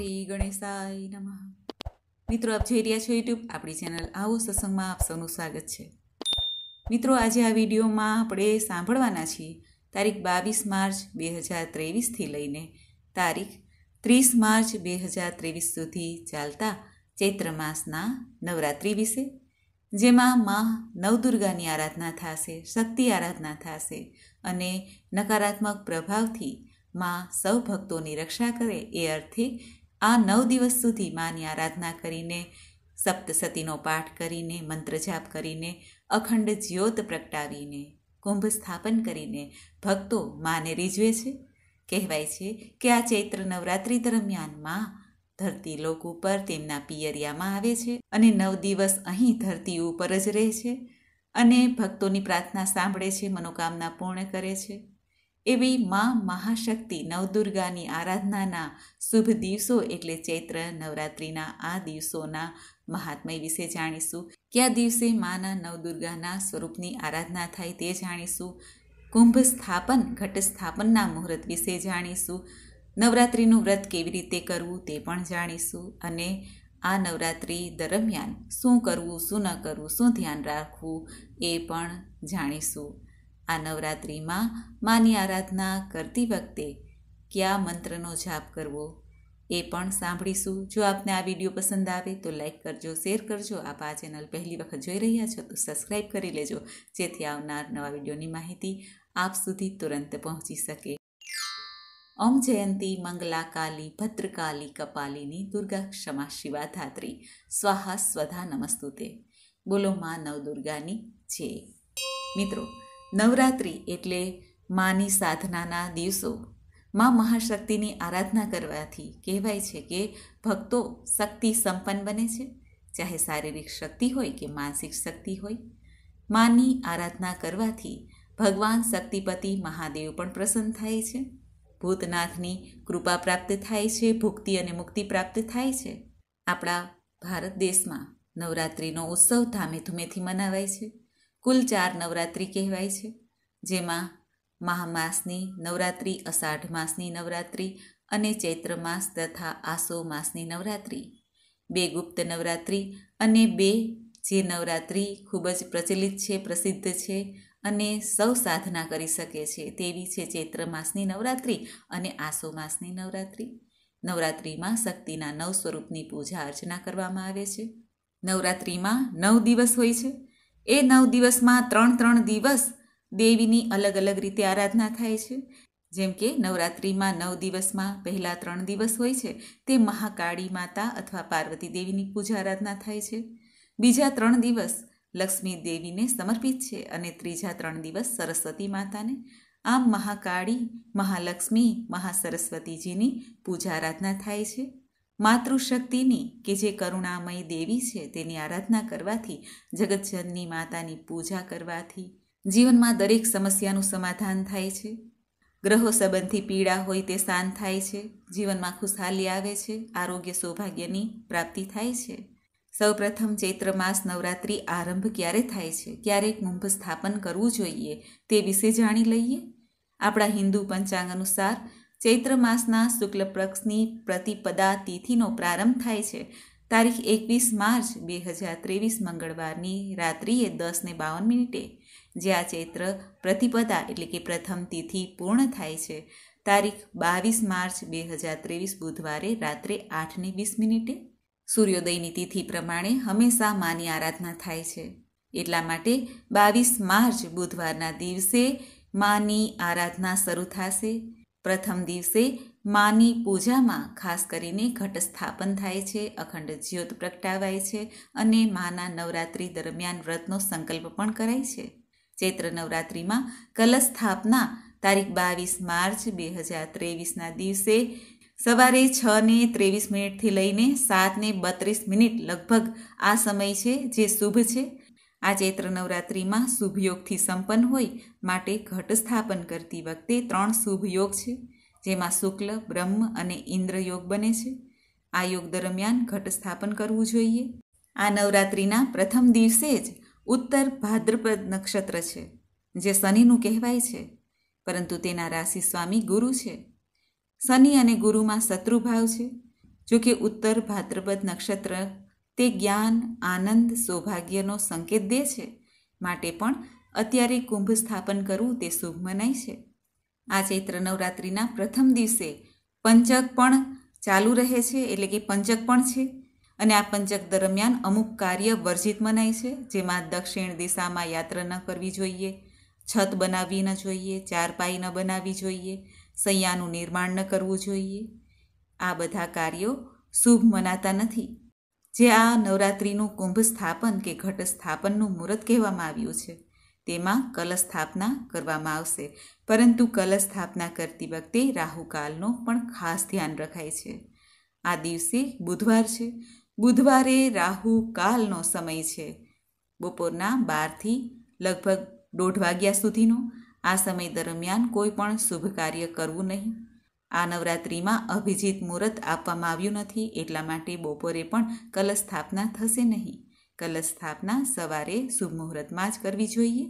શ્રી ગણેશાય નમઃ. મિત્રો, આપ જોઈ રહ્યા છો યુટ્યુબ આપણી ચેનલ આવો સત્સંગમાં આપ સૌનું સ્વાગત છે. મિત્રો, આજે આ વિડીયોમાં આપણે સાંભળવાના છીએ તારીખ બાવીસ માર્ચ બે હજાર ત્રેવીસથી લઈને તારીખ ત્રીસ માર્ચ બે હજાર ત્રેવીસ સુધી ચાલતા ચૈત્ર માસના નવરાત્રિ વિશે, જેમાં મા નવદુર્ગાની આરાધના થશે, શક્તિ આરાધના થશે અને નકારાત્મક પ્રભાવથી માં સૌ ભક્તોની રક્ષા કરે એ અર્થે આ નવ દિવસ સુધી માની આરાધના કરીને, સપ્તસતીનો પાઠ કરીને મંત્ર જાપ કરીને, અખંડ જ્યોત પ્રગટાવીને, કુંભ સ્થાપન કરીને ભક્તો માને રીઝવે છે. કહેવાય છે કે આ ચૈત્ર નવરાત્રિ દરમિયાનમાં ધરતી લોક ઉપર તેમના પિયરિયામાં આવે છે અને નવ દિવસ અહીં ધરતી ઉપર જ રહે છે અને ભક્તોની પ્રાર્થના સાંભળે છે, મનોકામના પૂર્ણ કરે છે. એવી મા મહાશક્તિ નવદુર્ગાની આરાધનાના શુભ દિવસો એટલે ચૈત્ર નવરાત્રિના આ દિવસોના મહાત્મય વિશે જાણીશું. કયા દિવસે માના નવદુર્ગાના સ્વરૂપની આરાધના થાય તે જાણીશું. કુંભ સ્થાપન, ઘટ સ્થાપનના મુહૂર્ત વિશે જાણીશું. નવરાત્રિનું વ્રત કેવી રીતે કરવું તે પણ જાણીશું. અને આ નવરાત્રિ દરમિયાન શું કરવું, શું ન કરવું, શું ધ્યાન રાખવું એ પણ જાણીશું. આ નવરાત્રિમાં માની આરાધના કરતી વખતે કયા મંત્રનો જાપ કરવો એ પણ સાંભળીશું. જો આપને આ વીડિયો પસંદ આવે તો લાઈક કરજો, શેર કરજો. આપ આ ચેનલ પહેલી વખત જોઈ રહ્યા છો તો સબસ્ક્રાઈબ કરી લેજો, જેથી આવનાર નવા વિડીયોની માહિતી આપ સુધી તુરંત પહોંચી શકે. ઓમ જયંતી મંગલા કાલી ભદ્રકાલી, કપાલિની દુર્ગા ક્ષમા શિવા ધાત્રી. સ્વાહા સ્વધા નમસ્તુતે. બોલો મા નવદુર્ગાની છે મિત્રો નવરાત્રિ એટલે માની સાધનાના દિવસો. માં મહાશક્તિની આરાધના કરવાથી કહેવાય છે કે ભક્તો શક્તિ સંપન્ન બને છે. ચાહે શારીરિક શક્તિ હોય કે માનસિક શક્તિ હોય. માની આરાધના કરવાથી ભગવાન શક્તિપતિ મહાદેવ પણ પ્રસન્ન થાય છે. ભૂતનાથની કૃપા પ્રાપ્ત થાય છે, ભુક્તિ અને મુક્તિ પ્રાપ્ત થાય છે. આપણા ભારત દેશમાં નવરાત્રિનો ઉત્સવ ધામેધૂમેથી મનાવાય છે. કુલ ચાર નવરાત્રિ કહેવાય છે, જેમાં મહામાસની નવરાત્રિ, અષાઢ માસની નવરાત્રિ અને ચૈત્ર માસ તથા આસો માસની નવરાત્રિ. બે ગુપ્ત નવરાત્રિ અને બે જે નવરાત્રિ ખૂબ જ પ્રચલિત છે, પ્રસિદ્ધ છે અને સૌ સાધના કરી શકે છે તેવી છે ચૈત્ર માસની નવરાત્રિ અને આસો માસની નવરાત્રિ. નવરાત્રિમાં શક્તિના નવ સ્વરૂપની પૂજા અર્ચના કરવામાં આવે છે. નવરાત્રિમાં નવ દિવસ હોય છે એ નવ દિવસમાં ત્રણ ત્રણ દિવસ દેવીની અલગ અલગ રીતે આરાધના થાય છે. જેમ કે નવરાત્રિમાં નવ દિવસમાં પહેલાં ત્રણ દિવસ હોય છે, તે મહાકાળી માતા અથવા પાર્વતી દેવીની પૂજા આરાધના થાય છે. બીજા ત્રણ દિવસ લક્ષ્મી દેવીને સમર્પિત છે અને ત્રીજા ત્રણ દિવસ સરસ્વતી માતાને. આમ મહાકાળી, મહાલક્ષ્મી, મહાસરસ્વતીજીની પૂજા આરાધના થાય છે. માતૃશક્તિની કે જે કરુણામય દેવી છે તેની આરાધના કરવાથી, જગતજનની માતાની પૂજા કરવાથી જીવનમાં દરેક સમસ્યાનું સમાધાન થાય છે. ગ્રહો સંબંધી પીડા હોય તે શાંત થાય છે. જીવનમાં ખુશહાલી આવે છે. આરોગ્ય સૌભાગ્યની પ્રાપ્તિ થાય છે. સૌપ્રથમ ચૈત્ર માસ નવરાત્રિ આરંભ ક્યારે થાય છે? ક્યારે કુંભ સ્થાપન કરવું જોઈએ તે વિશે જાણી લઈએ. આપણા હિન્દુ પંચાંગ અનુસાર ચૈત્ર માસના શુક્લ પક્ષની પ્રતિપદા તિથિનો પ્રારંભ થાય છે. તારીખ એકવીસ માર્ચ બે હજાર ત્રેવીસ મંગળવારની રાત્રિએ દસ ને બાવન મિનિટે, જે આ ચૈત્ર પ્રતિપદા એટલે કે પ્રથમ તિથિ પૂર્ણ થાય છે. તારીખ બાવીસ માર્ચ બે હજાર ત્રેવીસ બુધવારે રાત્રે આઠ ને વીસ મિનિટે. સૂર્યોદયની તિથિ પ્રમાણે હંમેશા માની આરાધના થાય છે. એટલા માટે બાવીસ માર્ચ બુધવારના દિવસે માની આરાધના શરૂ થશે. પ્રથમ દિવસે માની પૂજામાં ખાસ કરીને ઘટ સ્થાપન થાય છે, અખંડ જ્યોત પ્રગટાવાય છે અને માના નવરાત્રિ દરમિયાન વ્રતનો સંકલ્પ પણ કરાય છે. ચૈત્ર નવરાત્રિમાં કલશ સ્થાપના તારીખ બાવીસ માર્ચ બે હજાર ત્રેવીસના દિવસે સવારે છ ને ત્રેવીસ મિનિટથી લઈને સાત ને બત્રીસ મિનિટ લગભગ આ સમય છે જે શુભ છે. આ ચૈત્ર નવરાત્રિમાં શુભયોગથી સંપન્ન હોય માટે ઘટ સ્થાપન કરતી વખતે ત્રણ શુભ યોગ છે, જેમાં શુક્લ, બ્રહ્મ અને ઇન્દ્રયોગ બને છે. આ યોગ દરમિયાન ઘટ સ્થાપન કરવું જોઈએ. આ નવરાત્રિના પ્રથમ દિવસે જ ઉત્તર ભાદ્રપદ નક્ષત્ર છે, જે શનિનું કહેવાય છે, પરંતુ તેના રાશિ સ્વામી ગુરુ છે. શનિ અને ગુરુમાં શત્રુભાવ છે. જોકે ઉત્તર ભાદ્રપદ નક્ષત્ર તે જ્ઞાન, આનંદ, સૌભાગ્યનો સંકેત દે છે. માટે પણ અત્યારે કુંભ સ્થાપન કરવું તે શુભ મનાય છે. આ ચૈત્ર નવરાત્રિના પ્રથમ દિવસે પંચક પણ ચાલુ રહે છે, એટલે કે પંચક પણ છે. અને આ પંચક દરમિયાન અમુક કાર્ય વર્જિત મનાય છે, જેમાં દક્ષિણ દિશામાં યાત્રા ન કરવી જોઈએ, છત બનાવવી ન જોઈએ, ચારપાઈ ન બનાવવી જોઈએ, સૈયાનું નિર્માણ ન કરવું જોઈએ. આ બધા કાર્યો શુભ મનાતા નથી. જે આ નવરાત્રિનું કુંભ સ્થાપન કે ઘટ સ્થાપનનું મુહૂર્ત કહેવામાં આવ્યું છે, તેમાં કલશ સ્થાપના કરવામાં આવશે. પરંતુ કલશ સ્થાપના કરતી વખતે રાહુકાલનો પણ ખાસ ધ્યાન રખાય છે. આ દિવસે બુધવાર છે. બુધવારે રાહુ કાલનો સમય છે. બપોરના બારથી લગભગ દોઢ વાગ્યા સુધીનો. આ સમય દરમિયાન કોઈ પણ શુભ કાર્ય કરવું નહીં. આ નવરાત્રિમાં અભિજીત મુહૂર્ત આપવામાં આવ્યું નથી એટલા માટે બપોરે પણ કલશ સ્થાપના થશે નહીં. કલશ સ્થાપના સવારે શુભ મુહૂર્તમાં જ કરવી જોઈએ.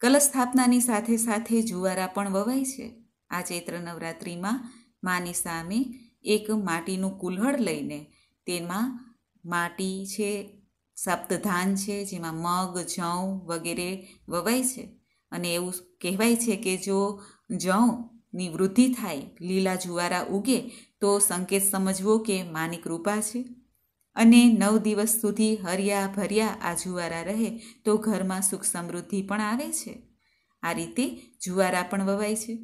કલશ સ્થાપનાની સાથે સાથે જુવારા પણ વવાય છે. આ ચૈત્ર નવરાત્રિમાં માની સામે એક માટીનું કુલ્હડ લઈને તેમાં માટી છે, સપ્તધાન છે, જેમાં મગ જવ વગેરે વવાય છે. અને એવું કહેવાય છે કે જો જવની વૃદ્ધિ થાય, લીલા જુવારા ઉગે, તો સંકેત સમજવો કે માની કૃપા છે. અને નવ દિવસ સુધી હર્યા ભર્યા આ જુવારા રહે, તો ઘરમાં સુખ સમૃદ્ધિ પણ આવે છે. આ રીતે જુવારા પણ વવાય છે.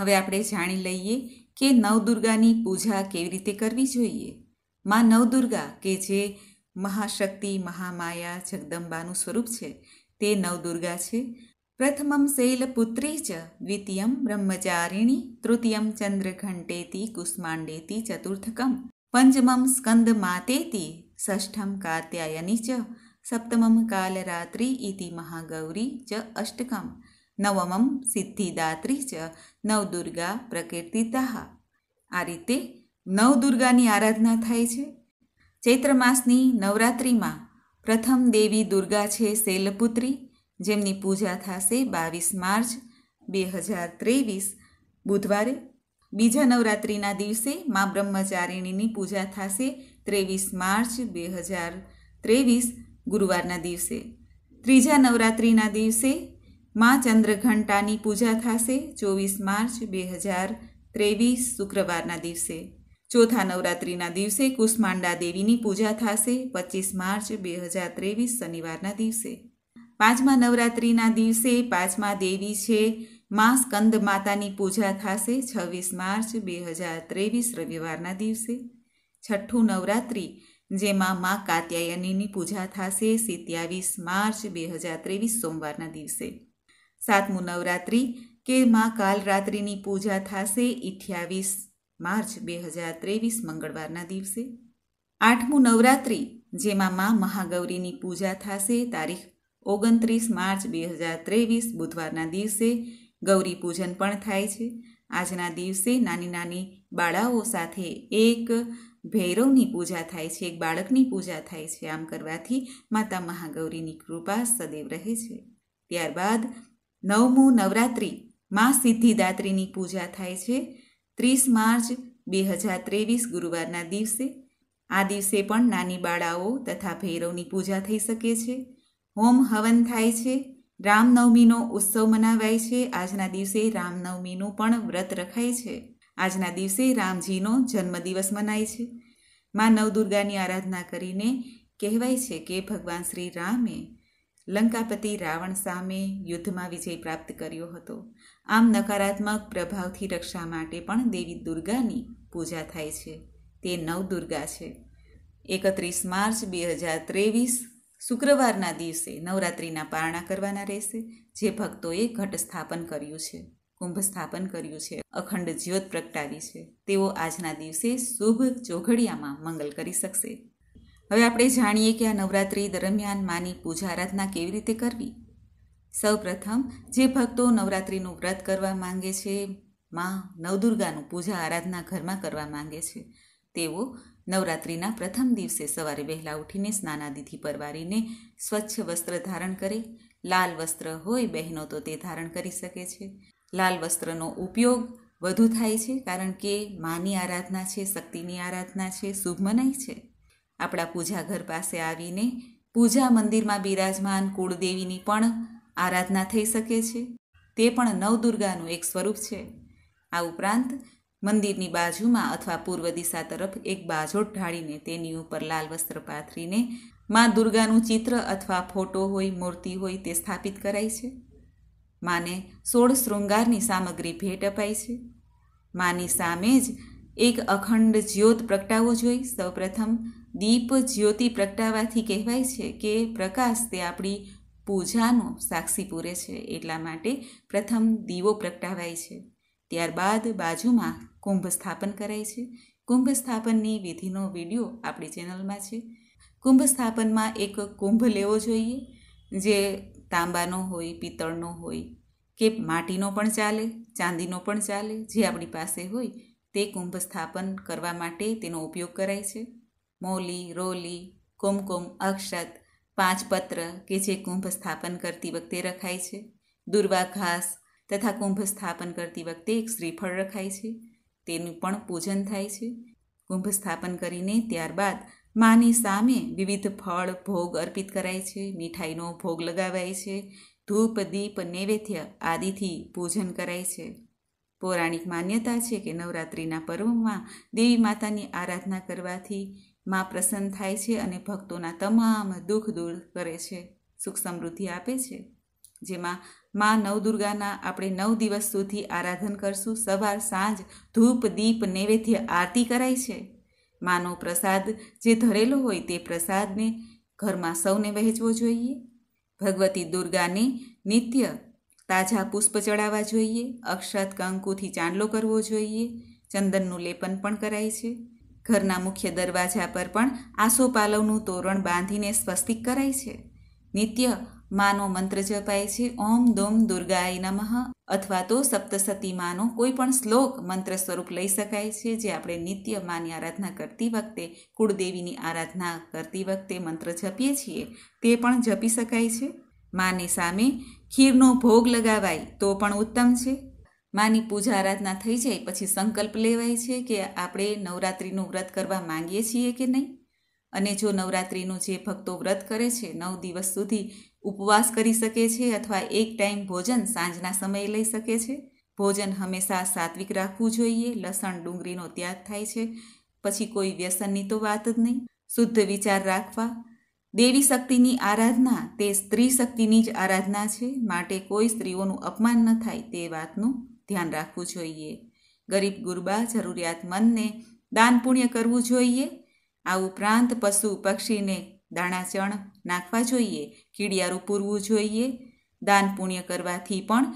હવે આપણે જાણી લઈએ કે નવદુર્ગાની પૂજા કેવી રીતે કરવી જોઈએ. માં નવદુર્ગા, કે જે મહાશક્તિ, મહામાયા, જગદંબાનું સ્વરૂપ છે, તે નવદુર્ગા છે. પ્રથમમ શૈલપુત્રી ચ દ્વિતીયમ બ્રહ્મચારિણી તૃતીયમ ચંદ્રઘંટેતી કુષ્માંડેતી ચતુર્થકમ પંચમમ સ્કંદ માતેતી ષષ્ઠમ કાત્યાયની ચ સપ્તમમ કાલરાત્રિ ઇતિ મહાગૌરી ચ અષ્ટકમ નવમમ સિદ્ધિદાત્રી ચ નવદુર્ગા પ્રકીર્તિતા આ રીતે નવદુર્ગાની આરાધના થાય છે। ચૈત્ર માસની નવરાત્રિમાં પ્રથમ દેવી દુર્ગા છે શૈલપુત્રી જેમની પૂજા થશે બાવીસ માર્ચ બે હજાર ત્રેવીસ. બુધવારે બીજા નવરાત્રિના દિવસે મા બ્રહ્મચારિણીની પૂજા થશે ત્રેવીસ માર્ચ બે હજાર ત્રેવીસ, ગુરુવારના દિવસે. ત્રીજા નવરાત્રિના દિવસે મા ચંદ્રઘંટાની પૂજા થશે ચોવીસ માર્ચ બે હજાર ત્રેવીસ, શુક્રવારના દિવસે. ચોથા નવરાત્રિના દિવસે કુષ્માંડા દેવીની પૂજા થશે પચીસ માર્ચ બે હજાર ત્રેવીસ, શનિવારના દિવસે. પાંચમા નવરાત્રિના દિવસે પાંચમા દેવી છે. મા સ્કંદ માતાની પૂજા થશે છવ્વીસ માર્ચ બે હજાર ત્રેવીસ રવિવારના દિવસે. છઠ્ઠું નવરાત્રિ, જેમાં મા કાત્યાયનીની પૂજા થશે સિત્યાવીસ માર્ચ બે હજાર ત્રેવીસ સોમવારના દિવસે. સાતમું નવરાત્રિ, કે મા કાલરાત્રિની પૂજા થશે અઠ્યાવીસ માર્ચ બે હજાર ત્રેવીસ મંગળવારના દિવસે. આઠમું નવરાત્રિ, જેમાં મા મહાગૌરીની પૂજા થશે તારીખ ઓગણત્રીસ માર્ચ બે હજાર ત્રેવીસ બુધવારના દિવસે ગૌરી પૂજન પણ થાય છે. આજના દિવસે નાની નાની બાળાઓ સાથે એક ભૈરવની પૂજા થાય છે, એક બાળકની પૂજા થાય છે. આમ કરવાથી માતા મહાગૌરીની કૃપા સદૈવ રહે છે. ત્યારબાદ નવમું નવરાત્રિ, મા સિદ્ધિદાત્રીની પૂજા થાય છે. ત્રીસ માર્ચ બે હજાર ત્રેવીસ ગુરુવારના દિવસે. આ દિવસે પણ નાની બાળાઓ તથા ભૈરવની પૂજા થઈ શકે છે. હોમ હવન થાય છે. રામનવમીનો ઉત્સવ મનાવાય છે. આજના દિવસે રામનવમીનું પણ વ્રત રખાય છે. આજના દિવસે રામજીનો જન્મદિવસ મનાય છે. મા નવદુર્ગાની આરાધના કરીને કહેવાય છે કે ભગવાન શ્રી રામે લંકાપતિ રાવણ સામે યુદ્ધમાં વિજય પ્રાપ્ત કર્યો હતો. આમ નકારાત્મક પ્રભાવથી રક્ષા માટે પણ દેવી દુર્ગાની પૂજા થાય છે. તે નવદુર્ગા છે. એકત્રીસ માર્ચ બે હજાર ત્રેવીસ શુક્રવારના દિવસે નવરાત્રિના પારણા કરવાના રહેશે, જે ભક્તોએ ઘટ સ્થાપન કર્યું છે, કુંભ સ્થાપન કર્યું છે, અખંડ જ્યોત પ્રગટાવી છે. તેઓ આજના દિવસે શુભ ચોઘડિયામાં મંગલ કરી શકશે. હવે આપણે જાણીએ કે આ નવરાત્રિ દરમિયાન માની પૂજા આરાધના કેવી રીતે કરવી? સૌપ્રથમ, જે ભક્તો નવરાત્રિનું વ્રત કરવા માંગે છે, માં નવદુર્ગાનું પૂજા આરાધના ઘરમાં કરવા માંગે છે. તેઓ નવરાત્રિના પ્રથમ દિવસે સવારે વહેલા ઉઠીને સ્નાનાદિથી પરવારીને સ્વચ્છ વસ્ત્ર ધારણ કરે. લાલ વસ્ત્ર હોય બહેનો તો તે ધારણ કરી શકે છે. લાલ વસ્ત્રનો ઉપયોગ વધુ થાય છે કારણ કે માની આરાધના છે, શક્તિની આરાધના છે, શુભ મનાય છે. આપણા પૂજા ઘર પાસે આવીને પૂજા મંદિરમાં બિરાજમાન કુળદેવીની પણ આરાધના થઈ શકે છે. તે પણ નવદુર્ગાનું એક સ્વરૂપ છે. આ ઉપરાંત મંદિરની બાજુમાં અથવા પૂર્વ દિશા તરફ એક બાજોટ ઢાળીને તેની ઉપર લાલ વસ્ત્ર પાથરીને મા દુર્ગાનું ચિત્ર અથવા ફોટો હોય, મૂર્તિ હોય તે સ્થાપિત કરાય છે. માને સોળ શૃંગારની સામગ્રી ભેટ અપાય છે. માની સામે જ એક અખંડ જ્યોત પ્રગટાવવો જોઈએ. સૌપ્રથમ દીપ જ્યોતિ પ્રગટાવવાથી કહેવાય છે કે પ્રકાશ તે આપણી પૂજાનો સાક્ષી પૂરે છે, એટલા માટે પ્રથમ દીવો પ્રગટાવાય છે. ત્યારબાદ બાજુમાં કુંભ સ્થાપન કરાય છે. કુંભ સ્થાપનની વિધિનો વીડિયો આપણી ચેનલમાં છે. કુંભ સ્થાપનમાં એક કુંભ લેવો જોઈએ, જે તાંબાનો હોય, પિત્તળનો હોય કે માટીનો પણ ચાલે, ચાંદીનો પણ ચાલે, જે આપણી પાસે હોય તે કુંભ સ્થાપન કરવા માટે તેનો ઉપયોગ કરાય છે. મોલી, રોલી, કુમકુમ, અક્ષત પાંચ પત્ર કે જે કુંભ સ્થાપન કરતી વખતે રખાય છે. દુર્વા ઘાસ તથા કુંભ સ્થાપન કરતી વખતે એક શ્રીફળ રખાય છે. તેનું પણ પૂજન થાય છે. કુંભ સ્થાપન કરીને ત્યારબાદ માની સામે વિવિધ ફળ ભોગ અર્પિત કરાય છે. મીઠાઈનો ભોગ લગાવાય છે. ધૂપ, દીપ, નૈવેદ્ય આદિથી પૂજન કરાય છે. પૌરાણિક માન્યતા છે કે નવરાત્રિના પર્વમાં દેવી માતાની આરાધના કરવાથી મા પ્રસન્ન થાય છે અને ભક્તોના તમામ દુઃખ દૂર કરે છે. સુખ સમૃદ્ધિ આપે છે. જેમાં મા નવદુર્ગાના આપણે નવ દિવસ સુધી આરાધન કરશું. સવાર, સાંજ, ધૂપ, દીપ, નૈવેદ્ય આરતી કરાય છે. માનો પ્રસાદ જે ધરેલો હોય તે પ્રસાદને ઘરમાં સૌને વહેંચવો જોઈએ. ભગવતી દુર્ગાને નિત્ય તાજા પુષ્પ ચડાવવા જોઈએ. અક્ષત કંકુથી ચાંદલો કરવો જોઈએ. ચંદનનું લેપન પણ કરાય છે. ઘરના મુખ્ય દરવાજા પર પણ આસોપાલવનું તોરણ બાંધીને સ્વસ્તિક કરાય છે. નિત્ય માનો મંત્ર જપાય છે, ઓમ દોમ દુર્ગાય નમઃ, અથવા તો સપ્તસતી માનો કોઈ પણ શ્લોક મંત્ર સ્વરૂપ લઈ શકાય છે, જે આપણે નિત્ય માની આરાધના કરતી વખતે, કુળદેવીની આરાધના કરતી વખતે મંત્ર જપીએ છીએ, તે પણ જપી શકાય છે. માની સામે, ખીરનો ભોગ લગાવાય તો પણ ઉત્તમ છે. માની પૂજા આરાધના થઈ જાય પછી સંકલ્પ લેવાય છે કે આપણે નવરાત્રિનું વ્રત કરવા માંગીએ છીએ કે નહીં? અને જો નવરાત્રિનું જે ભક્તો વ્રત કરે છે, નવ દિવસ સુધી ઉપવાસ કરી શકે છે અથવા એક ટાઈમ ભોજન સાંજના સમયે લઈ શકે છે. ભોજન હંમેશા સાત્વિક રાખવું જોઈએ. લસણ, ડુંગળીનો ત્યાગ થાય છે. પછી કોઈ વ્યસનની તો વાત જ નહીં. શુદ્ધ વિચાર રાખવા. દેવી શક્તિની આરાધના તે સ્ત્રી શક્તિની જ આરાધના છે. માટે કોઈ સ્ત્રીઓનું અપમાન ન થાય તે વાતનું ધ્યાન રાખવું જોઈએ. ગરીબ ગુરબા જરૂરિયાતમંદને દાન પુણ્ય કરવું જોઈએ. આ ઉપરાંત પશુ પક્ષીને દાણા ચણ નાખવા જોઈએ, કીડિયારું પૂરવું જોઈએ. દાન પુણ્ય કરવાથી પણ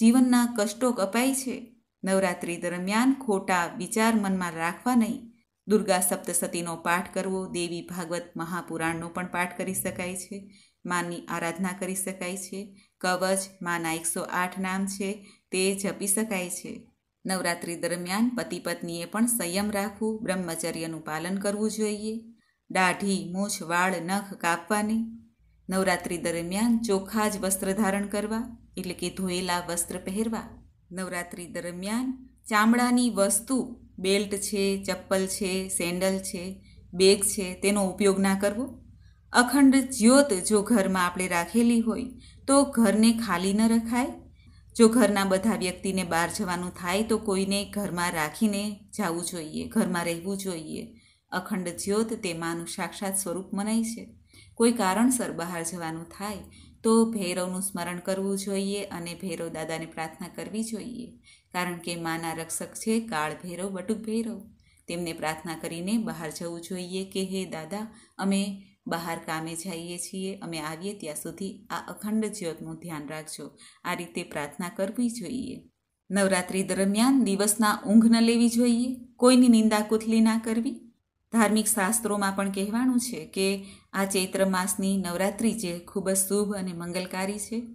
જીવનના કષ્ટો કપાય છે. નવરાત્રિ દરમિયાન ખોટા વિચાર મનમાં રાખવા નહીં. દુર્ગા સપ્તસતીનો પાઠ કરવો, દેવી ભાગવત મહાપુરાણનો પણ પાઠ કરી શકાય છે. માની આરાધના કરી શકાય છે. કવચ, માના એકસો આઠ નામ છે, તે જપી શકાય છે. નવરાત્રિ દરમિયાન પતિ પત્નીએ પણ સંયમ રાખવું, બ્રહ્મચર્યનું પાલન કરવું જોઈએ. દાઢી મૂછ વાળ, નખ કાપવાની. નવરાત્રિ દરમિયાન ચોખ્ખા જ વસ્ત્ર ધારણ કરવા, એટલે કે ધોયેલા વસ્ત્ર પહેરવા. નવરાત્રિ દરમિયાન ચામડાની વસ્તુ, બેલ્ટ છે, ચપ્પલ છે, સેન્ડલ છે, બેગ છે, તેનો ઉપયોગ ના કરવો. અખંડ જ્યોત જો ઘરમાં આપણે રાખેલી હોય, તો ઘરને ખાલી ન રખાય. જો ઘરના બધા વ્યક્તિને બહાર જવાનું થાય, તો કોઈને ઘરમાં રાખીને જવું જોઈએ, ઘરમાં રહેવું જોઈએ. અખંડ જ્યોત તે માનું સાક્ષાત સ્વરૂપ મનાય છે. કોઈ કારણસર બહાર જવાનું થાય, તો ભૈરવનું સ્મરણ કરવું જોઈએ અને ભૈરવ દાદાને પ્રાર્થના કરવી જોઈએ. કારણ કે માના રક્ષક છે કાળ ભૈરવ બટુક ભૈરવ. તેમને પ્રાર્થના કરીને બહાર જવું જોઈએ કે, હે દાદા, અમે બહાર કામે જઈએ છીએ, અમે આવીએ ત્યાં સુધી આ અખંડ જ્યોતનું ધ્યાન રાખજો. આ રીતે પ્રાર્થના કરવી જોઈએ. નવરાત્રિ દરમિયાન દિવસના ઊંઘ ન લેવી જોઈએ. કોઈની નિંદા કુથલી ના કરવી. ધાર્મિક શાસ્ત્રોમાં પણ કહેવાનું છે કે આ ચૈત્ર માસની નવરાત્રિ જે ખૂબ જ શુભ અને મંગલકારી છે.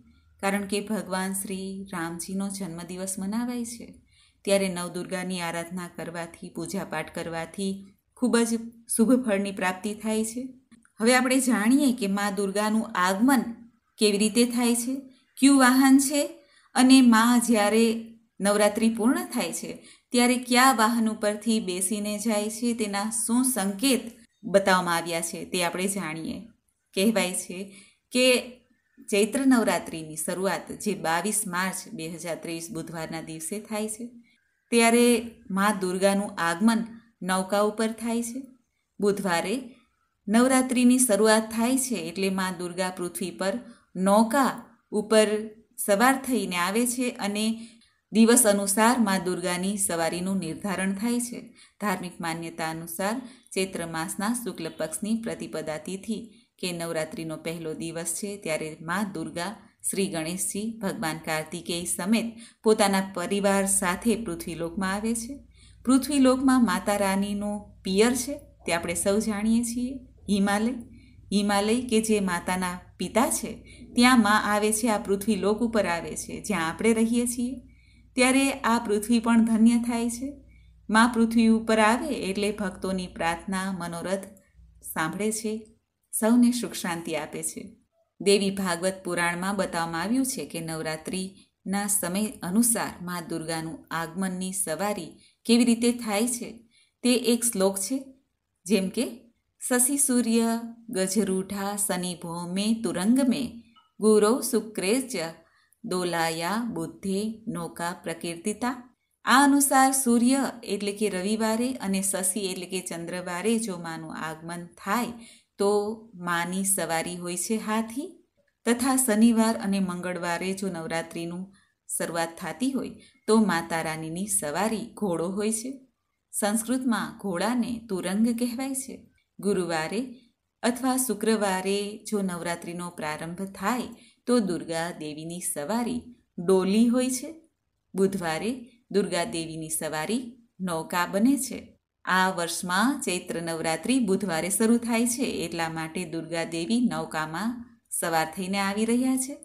કારણ કે ભગવાન શ્રી રામજીનો જન્મદિવસ મનાવાય છે. ત્યારે નવદુર્ગાની આરાધના કરવાથી, પૂજાપાઠ કરવાથી ખૂબ જ શુભ ફળની પ્રાપ્તિ થાય છે. હવે આપણે જાણીએ કે મા દુર્ગાનું આગમન કેવી રીતે થાય છે. ક્યુ વાહન છે અને મા જ્યારે નવરાત્રિ પૂર્ણ થાય છે ત્યારે કયા વાહન ઉપરથી બેસીને જાય છે તેના શું સંકેત બતાવવામાં આવ્યા છે તે આપણે જાણીએ. કહેવાય છે કે ચૈત્ર નવરાત્રિની શરૂઆત જે બાવીસ માર્ચ બે હજાર ત્રેવીસ બુધવારના દિવસે થાય છે. ત્યારે મા દુર્ગાનું આગમન નૌકા ઉપર થાય છે. બુધવારે નવરાત્રિની શરૂઆત થાય છે એટલે મા દુર્ગા પૃથ્વી પર નૌકા ઉપર સવાર થઈને આવે છે અને દિવસ અનુસાર મા દુર્ગાની સવારીનું નિર્ધારણ થાય છે. ધાર્મિક માન્યતા અનુસાર ચૈત્ર માસના શુક્લ પક્ષની પ્રતિપદા તિથિ, કે નવરાત્રિનો પહેલો દિવસ છે ત્યારે મા દુર્ગા શ્રી ગણેશજી, ભગવાન કાર્તિકેય સમેત પોતાના પરિવાર સાથે પૃથ્વીલોકમાં આવે છે. પૃથ્વીલોકમાં માતા રાનીનું પિયર છે તે આપણે સૌ જાણીએ છીએ. હિમાલય હિમાલય કે જે માતાના પિતા છે, ત્યાં મા આવે છે, આ પૃથ્વી લોક ઉપર આવે છે, જ્યાં આપણે રહીએ છીએ. ત્યારે આ પૃથ્વી પણ ધન્ય થાય છે. મા પૃથ્વી ઉપર આવે એટલે ભક્તોની પ્રાર્થના, મનોરથ સાંભળે છે. સૌને સુખ શાંતિ આપે છે. દેવી ભાગવત પુરાણમાં બતાવવામાં આવ્યું છે કે નવરાત્રિના સમય અનુસાર મા દુર્ગાનું આગમનની સવારી કેવી રીતે થાય છે તે એક શ્લોક છે. જેમ કે શશી સૂર્ય ગજરૂઢા શનિ મે તુરંગ મેં ગુરવ શુક્રેજ દોલાયા, બુદ્ધે, નૌકા પ્રકીર્તિતા આ અનુસાર સૂર્ય એટલે કે રવિવારે અને શશી એટલે કે ચંદ્રવારે જો માનું આગમન થાય, તો માની સવારી હોય છે હાથી. તથા શનિવાર અને મંગળવારે જો નવરાત્રિનું શરૂઆત થતી હોય, તો માતા રાનીની સવારી ઘોડો હોય છે. સંસ્કૃતમાં ઘોડાને તુરંગ કહેવાય છે. ગુરુવારે અથવા શુક્રવારે જો નવરાત્રિનો પ્રારંભ થાય તો દુર્ગા દેવીની સવારી ડોલી હોય છે. બુધવારે દુર્ગા દેવીની સવારી નૌકા બને છે. આ વર્ષમાં ચૈત્ર નવરાત્રિ બુધવારે શરૂ થાય છે. એટલા માટે દુર્ગા દેવી નૌકામાં સવાર થઈને આવી રહ્યા છે.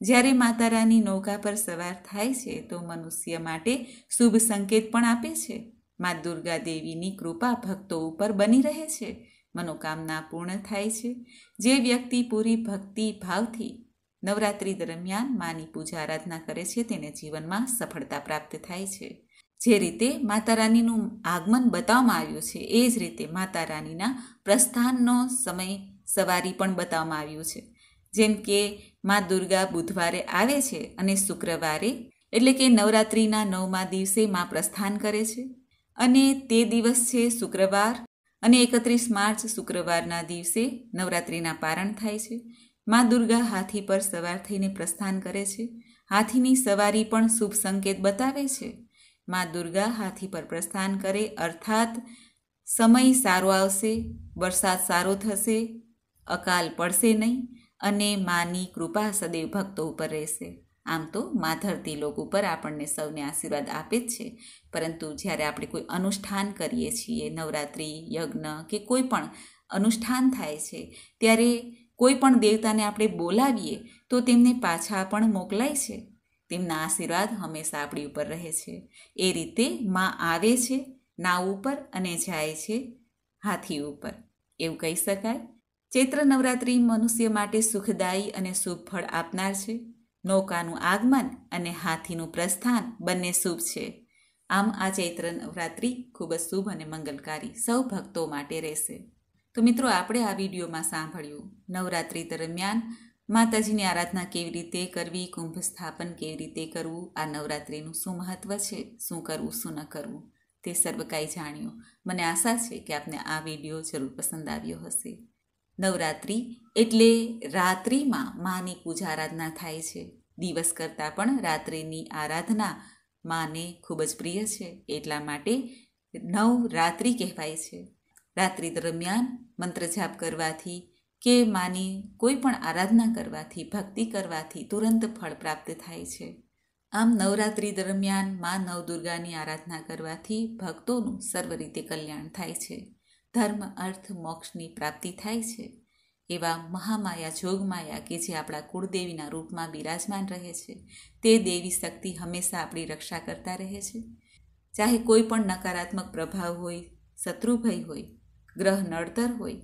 જ્યારે માતા રાની નૌકા પર સવાર થાય છે, તો મનુષ્ય માટે શુભ સંકેત પણ આપે છે. મા દુર્ગા દેવીની કૃપા ભક્તો ઉપર બની રહે છે. મનોકામના પૂર્ણ થાય છે. જે વ્યક્તિ પૂરી ભક્તિ ભાવથી નવરાત્રિ દરમિયાન માની પૂજા આરાધના કરે છે, તેને જીવનમાં સફળતા પ્રાપ્ત થાય છે. જે રીતે માતા રાનીનું આગમન બતાવવામાં આવ્યું છે, એ જ રીતે માતા રાનીના પ્રસ્થાનનો સમય સવારી પણ બતાવવામાં આવ્યું છે. જેમ કે, મા દુર્ગા બુધવારે આવે છે અને શુક્રવારે, એટલે કે નવરાત્રિના નવમા દિવસે મા પ્રસ્થાન કરે છે. અને તે દિવસ છે શુક્રવાર અને એકત્રીસ માર્ચ શુક્રવારના દિવસે નવરાત્રિના પારણ થાય છે. મા દુર્ગા હાથી પર સવાર થઈને પ્રસ્થાન કરે છે. હાથીની સવારી પણ શુભ સંકેત બતાવે છે. મા દુર્ગા હાથી પર પ્રસ્થાન કરે, અર્થાત સમય સારો આવશે, વરસાદ સારો થશે, અકાલ પડશે નહીં અને માની કૃપા સદૈવ ભક્તો ઉપર રહેશે. આમ તો મા ધરતી લોક ઉપર આપણને સૌને આશીર્વાદ આપે જ છે. પરંતુ જ્યારે આપણે કોઈ અનુષ્ઠાન કરીએ છીએ, નવરાત્રિ, યજ્ઞ કે કોઈ પણ અનુષ્ઠાન થાય છે, ત્યારે કોઈ પણ દેવતાને આપણે બોલાવીએ તો તેમને પાછા પણ મોકલાય છે. તેમના આશીર્વાદ હંમેશા આપણી ઉપર રહે છે. એ રીતે માં આવે છે નાવ ઉપર અને જાય છે, હાથી ઉપર. એવું કહી શકાય. ચૈત્ર નવરાત્રિ મનુષ્ય માટે સુખદાયી અને શુભ ફળ આપનાર છે. નૌકાનું આગમન અને હાથીનું પ્રસ્થાન બંને શુભ છે. આમ આ ચૈત્ર નવરાત્રિ ખૂબ જ શુભ અને મંગલકારી સૌ ભક્તો માટે રહેશે. તો મિત્રો, આપણે આ વિડીયોમાં સાંભળ્યું, નવરાત્રિ દરમિયાન માતાજીની આરાધના કેવી રીતે કરવી, કુંભ સ્થાપન કેવી રીતે કરવું, આ નવરાત્રિનું શું મહત્વ છે, શું કરવું, શું ન કરવું, તે સર્વ કાંઈ જાણ્યું. મને આશા છે કે આપને આ વીડિયો જરૂર પસંદ આવ્યો હશે. નવરાત્રિ એટલે રાત્રિમાં માની પૂજા આરાધના થાય છે. દિવસ કરતાં પણ રાત્રિની આરાધના માને ખૂબ જ પ્રિય છે. એટલા માટે નવરાત્રિ કહેવાય છે. રાત્રિ દરમિયાન મંત્ર જાપ કરવાથી કે માની કોઈ પણ આરાધના કરવાથી, ભક્તિ કરવાથી તુરંત ફળ પ્રાપ્ત થાય છે. આમ નવરાત્રિ દરમિયાન મા નવદુર્ગાની આરાધના કરવાથી ભક્તોનું સર્વ રીતે કલ્યાણ થાય છે. ધર્મ, અર્થ, મોક્ષની પ્રાપ્તિ થાય છે. એવા મહામાયા, જોગમાયા કે જે આપણા કુળદેવીના રૂપમાં બિરાજમાન રહે છે, તે દેવી શક્તિ હંમેશા આપણી રક્ષા કરતા રહે છે. ચાહે કોઈ પણ નકારાત્મક પ્રભાવ હોય, શત્રુભય હોય ગ્રહ નડતર હોય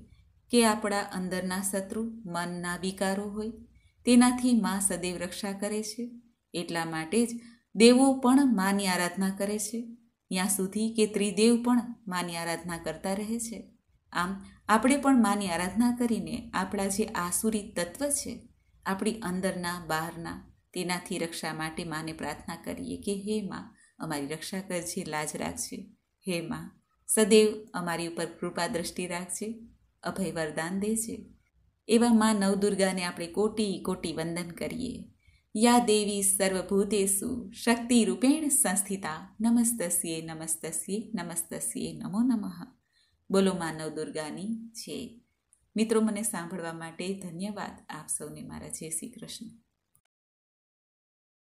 કે આપણા અંદરના શત્રુ મનના વિકારો હોય, તેનાથી મા સદૈવ રક્ષા કરે છે. એટલા માટે જ દેવો પણ માની આરાધના કરે છે. ત્યાં સુધી કે ત્રિદેવ પણ માની આરાધના કરતા રહે છે. આમ, આપણે પણ માની આરાધના કરીને આપણા જે આસુરી તત્વ છે, આપણી અંદરના, બહારના, તેનાથી રક્ષા માટે માને પ્રાર્થના કરીએ કે, હે માં, અમારી રક્ષા કરજે, લાજ રાખજે. હે માં સદૈવ અમારી ઉપર કૃપા દ્રષ્ટિ રાખજે, અભય વરદાન દેજે. એવા માં નવદુર્ગાને આપણે કોટી કોટી વંદન કરીએ. યા દેવી સર્વભૂતેસુ શક્તિ રૂપેણ સંસ્થિતા, નમસ્તસ્યે નમસ્તસ્યે નમસ્તસ્યે નમો નમઃ. બોલો માનવ દુર્ગાની છે મિત્રો, મને સાંભળવા માટે ધન્યવાદ. આપ સૌને મારા જય શ્રી કૃષ્ણ.